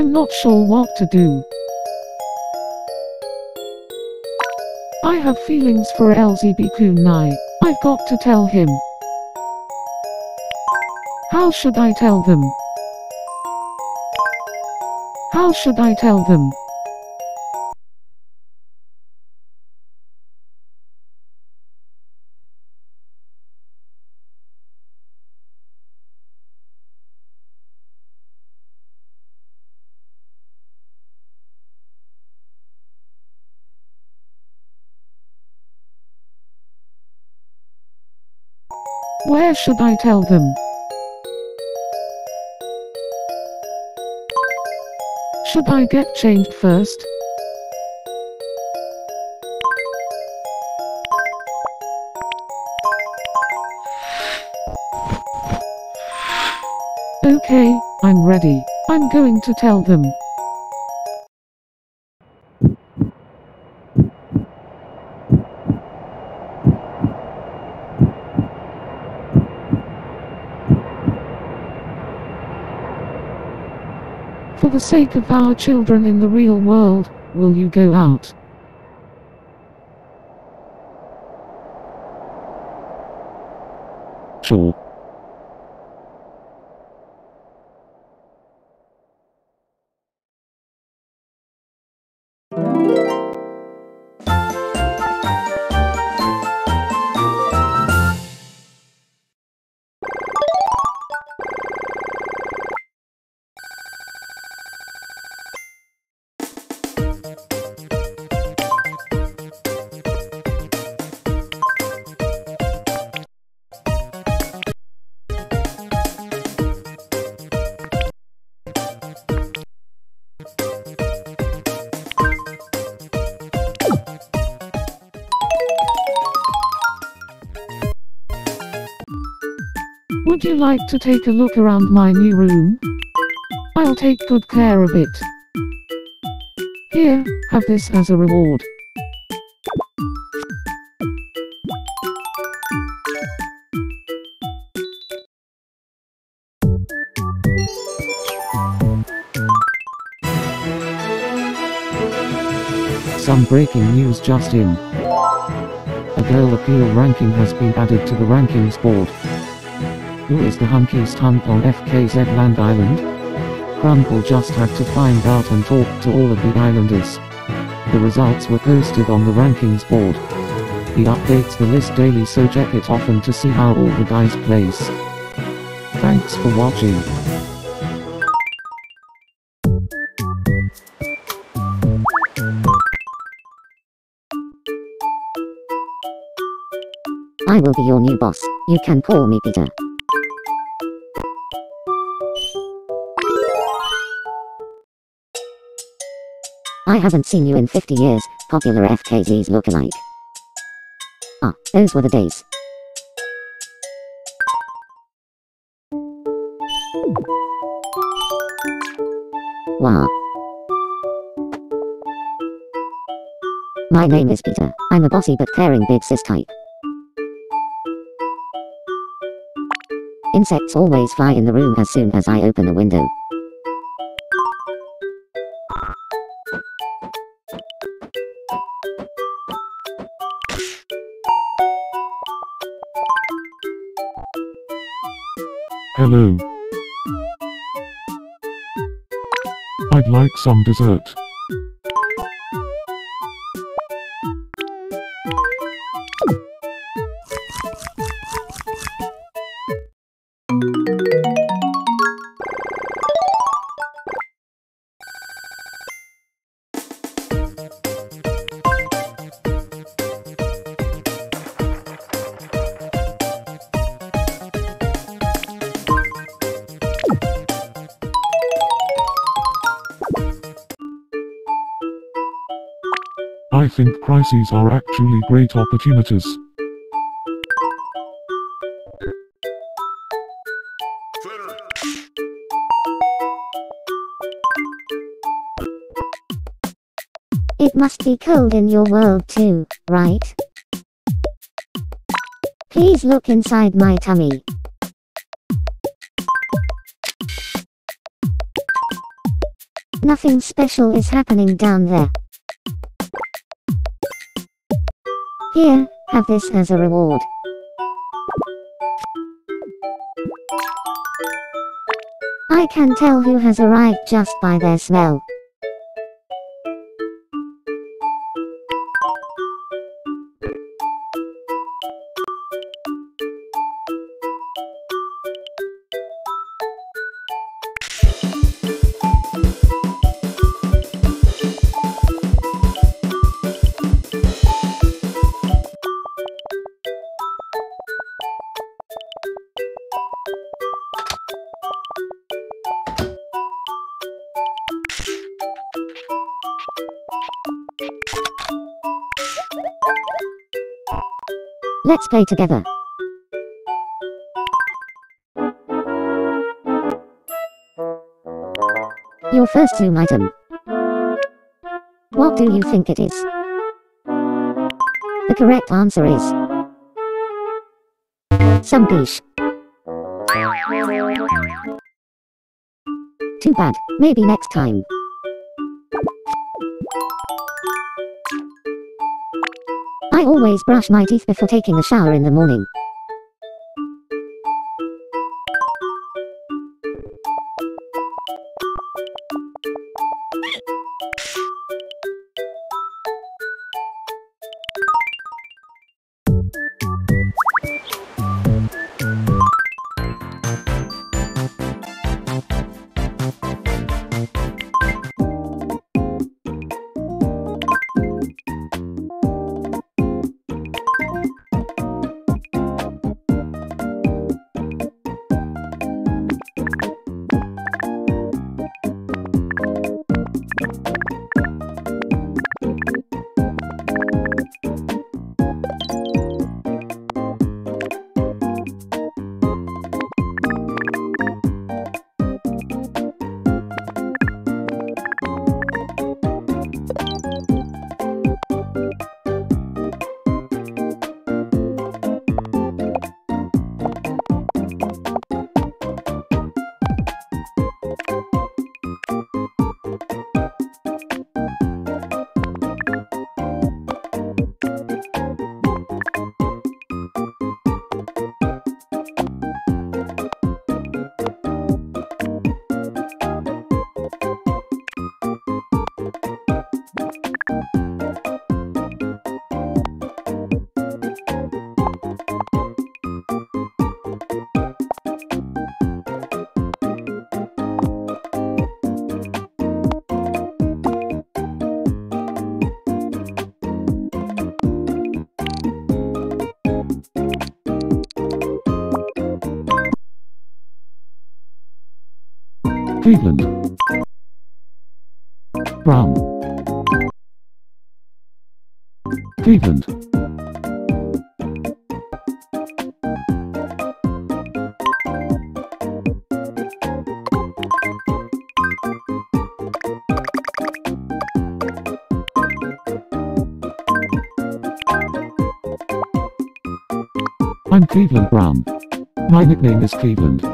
I'm not sure what to do. I have feelings for LZB Kunai. I've got to tell him. How should I tell them? How should I tell them? Where should I tell them? Should I get changed first? Okay, I'm ready. I'm going to tell them. For the sake of our children in the real world, will you go out? Sure. Like to take a look around my new room? I'll take good care of it. Here, have this as a reward. Some breaking news just in. A girl appeal ranking has been added to the rankings board. Who is the hunkiest hunk on FKZ Land Island? Crunkle just had to find out and talk to all of the islanders. The results were posted on the rankings board. He updates the list daily so check it often to see how all the guys place. Thanks for watching. I will be your new boss. You can call me Peter. I haven't seen you in 50 years, popular FKZ's lookalike. Ah, those were the days. Wow. My name is Peter. I'm a bossy but caring big sis type. Insects always fly in the room as soon as I open a window. Hello. I'd like some dessert. Think crises are actually great opportunities. It must be cold in your world too, right? Please look inside my tummy. Nothing special is happening down there. Here, have this as a reward. I can tell who has arrived just by their smell. Let's play together. Your first Zoom item. What do you think it is? The correct answer is some fish. Too bad, maybe next time. I always brush my teeth before taking a shower in the morning. Cleveland. Brown. Cleveland. I'm Cleveland Brown. My nickname is Cleveland.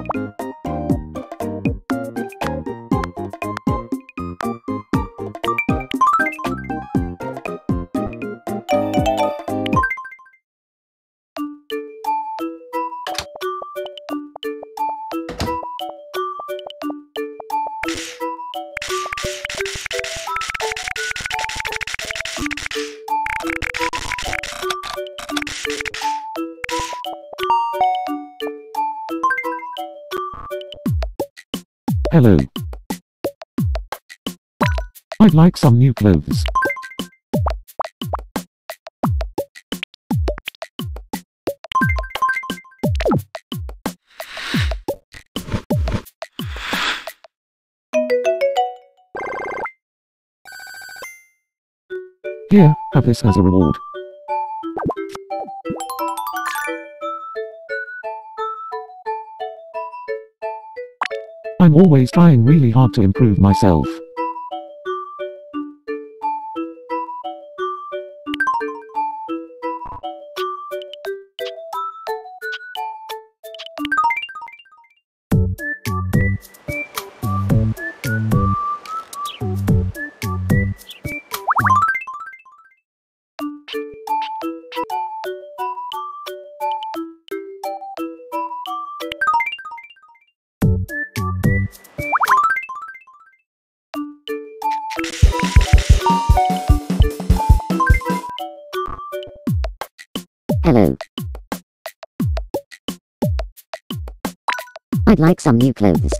Hello. I'd like some new clothes. Here, have this as a reward. Always trying really hard to improve myself. I'd like some new clothes.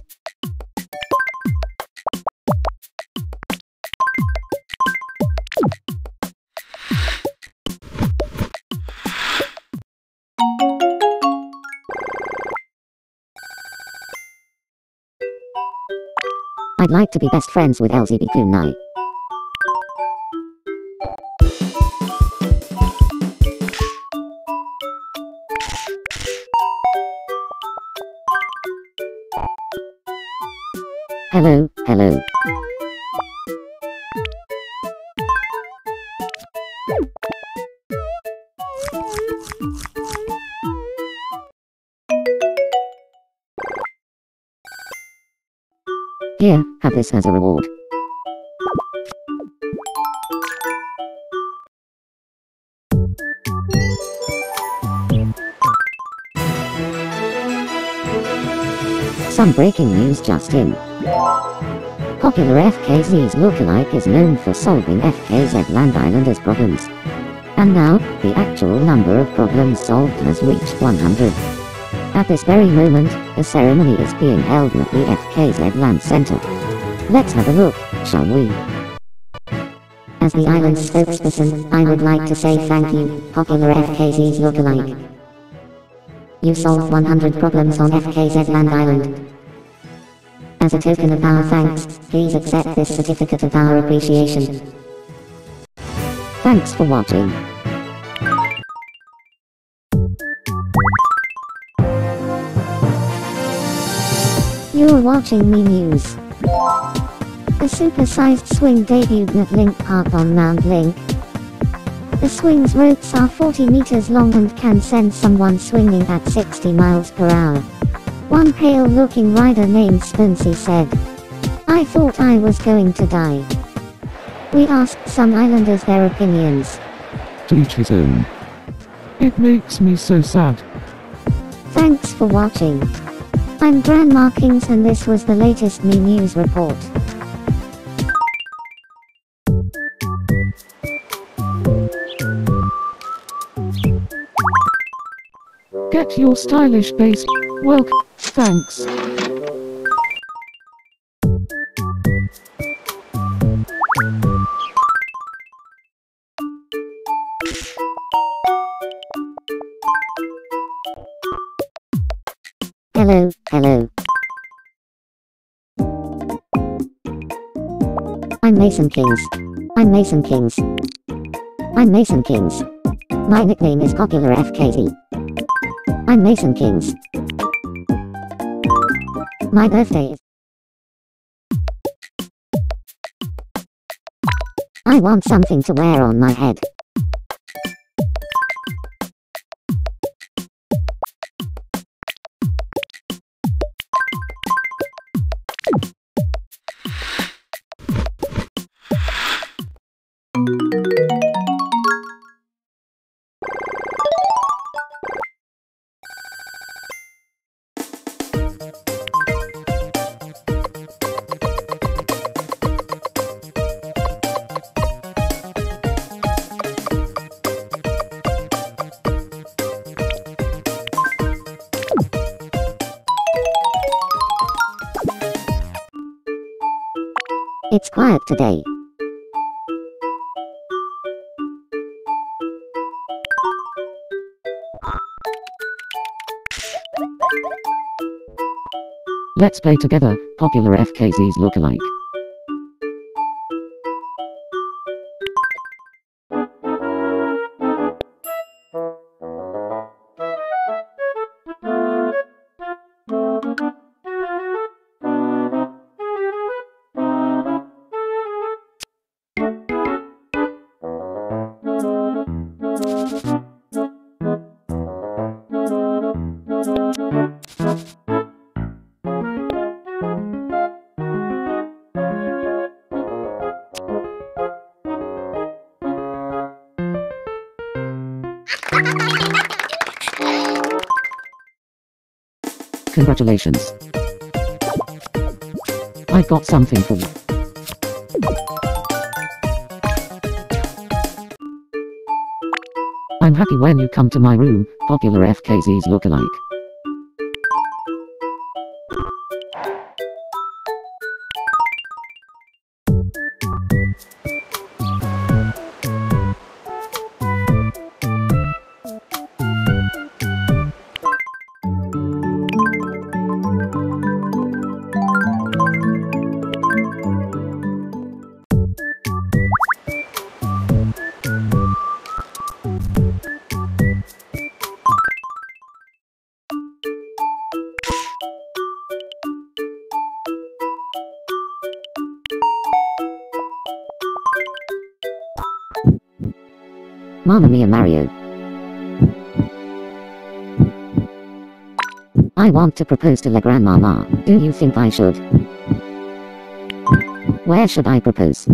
I'd like to be best friends with LZB Kunai. Hello, hello. Here, have this as a reward. Some breaking news just in. Popular FKZ's lookalike is known for solving FKZ Land Islanders problems. And now, the actual number of problems solved has reached 100. At this very moment, a ceremony is being held at the FKZ Land Center. Let's have a look, shall we? As the island's spokesperson, I would like to say thank you, popular FKZ's lookalike. You solved 100 problems on FKZ Land Island. As a token of our thanks, please accept this certificate of our appreciation. Thanks for watching. You're watching Mii News. A super-sized swing debuted at Link Park on Mount Link. The swing's ropes are 40 meters long and can send someone swinging at 60 miles per hour. One pale-looking rider named Spency said, I thought I was going to die. We asked some islanders their opinions. To each his own. It makes me so sad. Thanks for watching. I'm Gran Markings and this was the latest Mii News report. Get your stylish base. Welcome. Thanks. Hello, hello. I'm Mason Kings. I'm Mason Kings. I'm Mason Kings. My nickname is Popular FKZ. I'm Mason Kings. My birthday is. I want something to wear on my head. Today. Let's play together, popular FKZ's lookalike. Congratulations. I got something for you. I'm happy when you come to my room, popular FKZ's lookalike. Mamma Mia Mario. I want to propose to La Grandmama. Do you think I should? Where should I propose?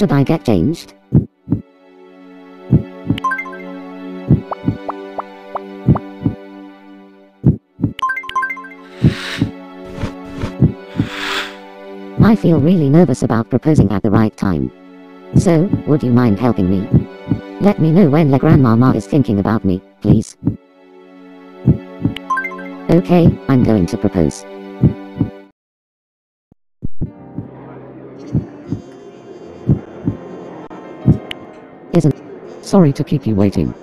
Should I get changed? I feel really nervous about proposing at the right time. So, would you mind helping me? Let me know when La Grandmama is thinking about me, please. Okay, I'm going to propose. Isn't Sorry to keep you waiting.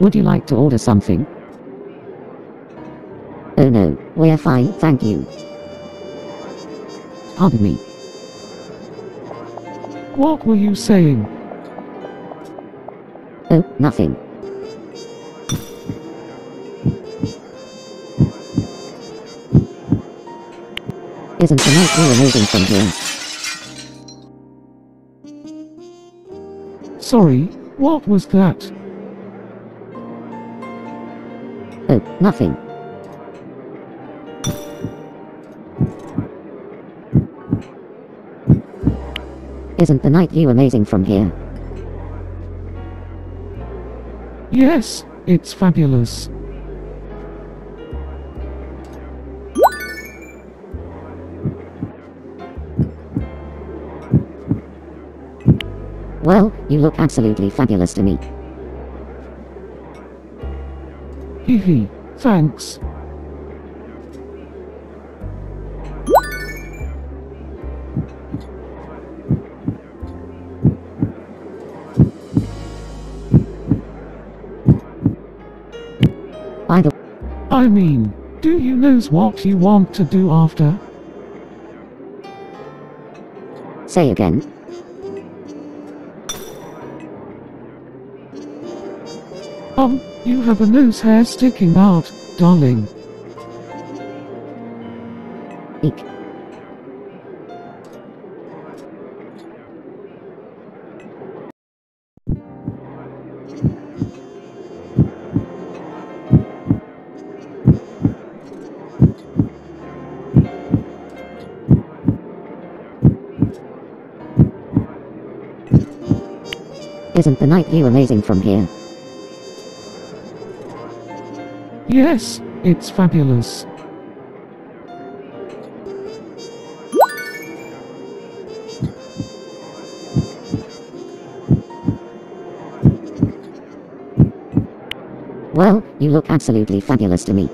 Would you like to order something? Oh no, we're fine, thank you. Pardon me. What were you saying? Oh, nothing. Isn't the night view amazing from here? Sorry, what was that? Oh, nothing. Isn't the night view amazing from here? Yes, it's fabulous. You look absolutely fabulous to me. Hee, thanks. By the I mean, do you knows what you want to do after? say again. Um, you have a nose hair sticking out, darling. Eek. Isn't the night view amazing from here? Yes, it's fabulous. Well, you look absolutely fabulous to me.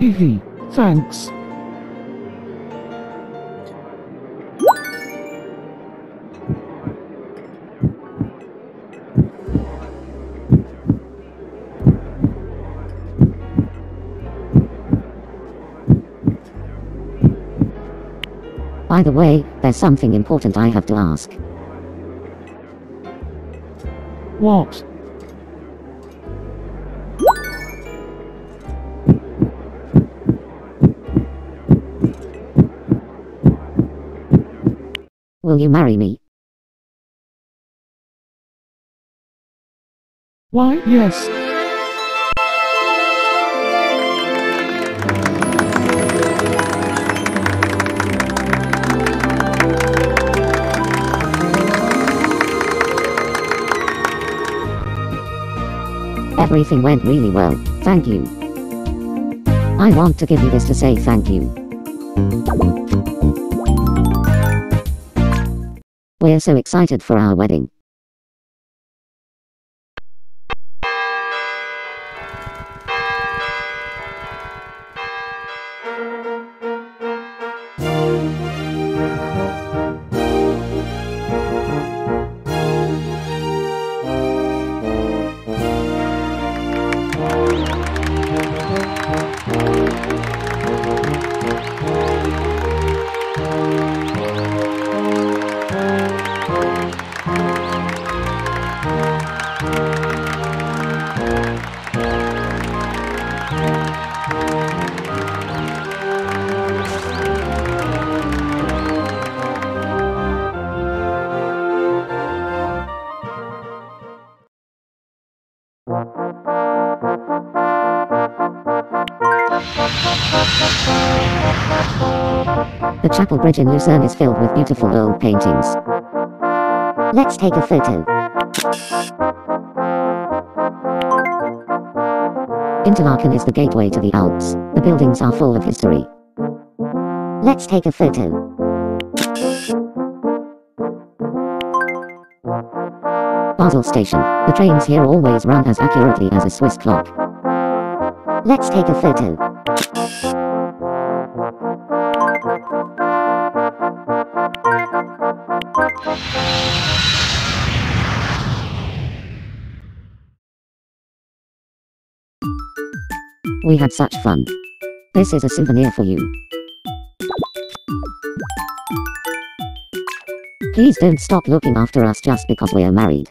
Hee hee, thanks. By the way, there's something important I have to ask. What? Will you marry me? Why, yes. Everything went really well, thank you. I want to give you this to say thank you. We're so excited for our wedding. The chapel bridge in Lucerne is filled with beautiful old paintings. Let's take a photo. Interlaken is the gateway to the Alps. The buildings are full of history. Let's take a photo. Basel Station. The trains here always run as accurately as a Swiss clock. Let's take a photo. We had such fun. This is a souvenir for you. Please don't stop looking after us just because we are married.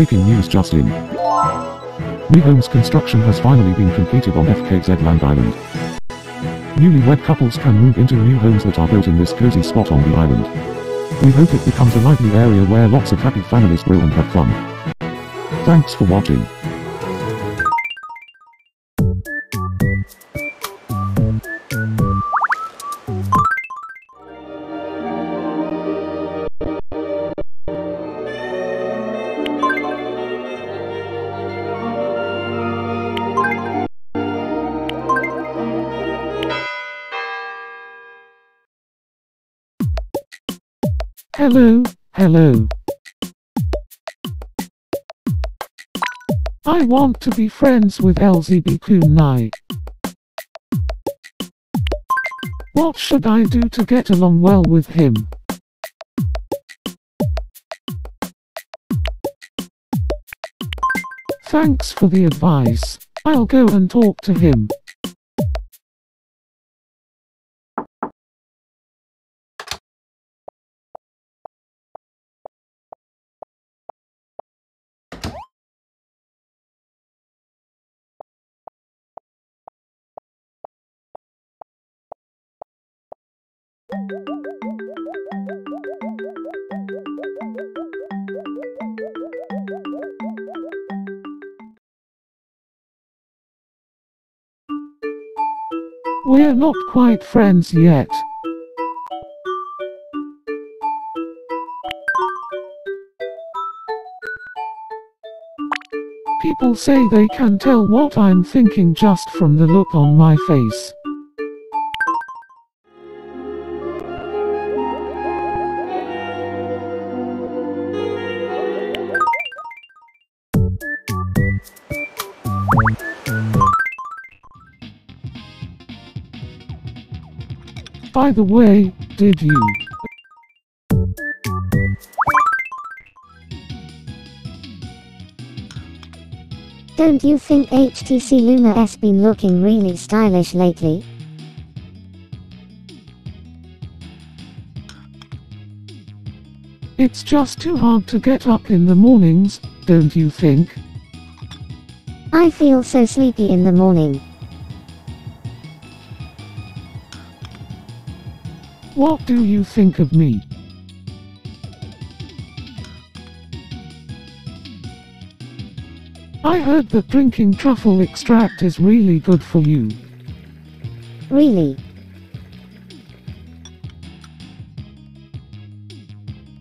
breaking news just in. New homes construction has finally been completed on FKZ Land Island. Newlywed couples can move into new homes that are built in this cozy spot on the island. We hope it becomes a lively area where lots of happy families grow and have fun. Thanks for watching. Hello, hello. I want to be friends with LZB Kunai. What should I do to get along well with him? Thanks for the advice. I'll go and talk to him. We're not quite friends yet. People say they can tell what I'm thinking just from the look on my face. By the way, did you? Don't you think HTC Luna S been looking really stylish lately? It's just too hard to get up in the mornings, don't you think? I feel so sleepy in the morning. What do you think of me? I heard that drinking truffle extract is really good for you. Really?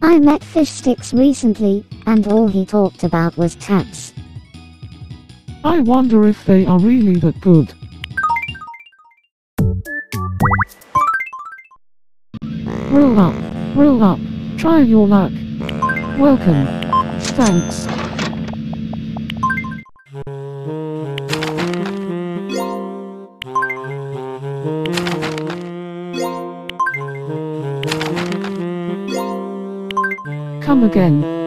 I met Fish Sticks recently, and all he talked about was taps. I wonder if they are really that good. Roll up, roll up, try your luck. Welcome. Thanks. Come again.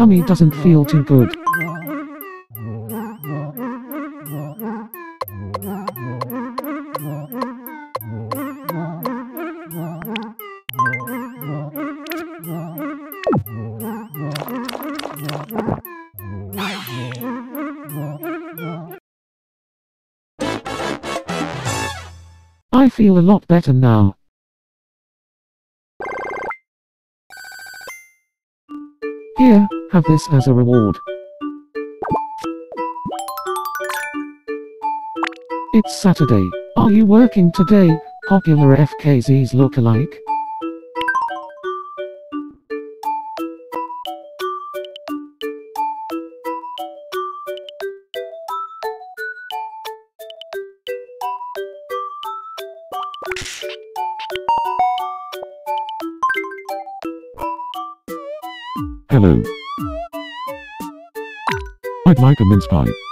Tummy doesn't feel too good. I feel a lot better now. Here, have this as a reward. It's Saturday. Are you working today, popular FKZ's lookalike? I'd like a mince pie.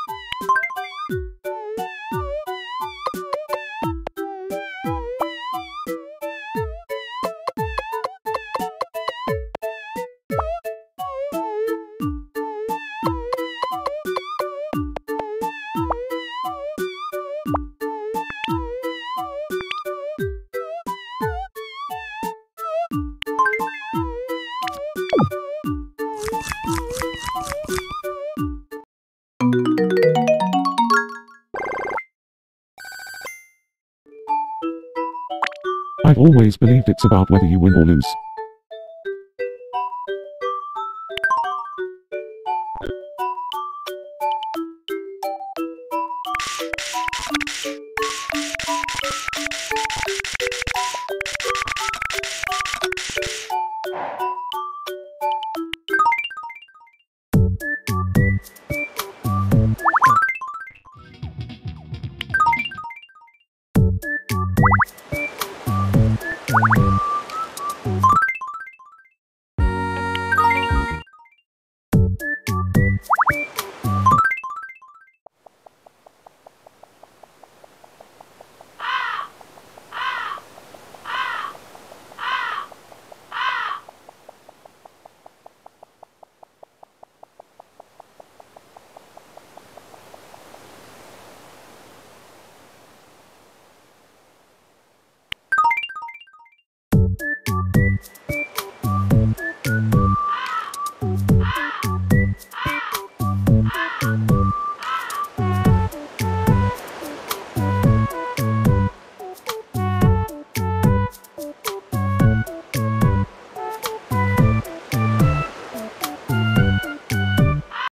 I've always believed it's about whether you win or lose.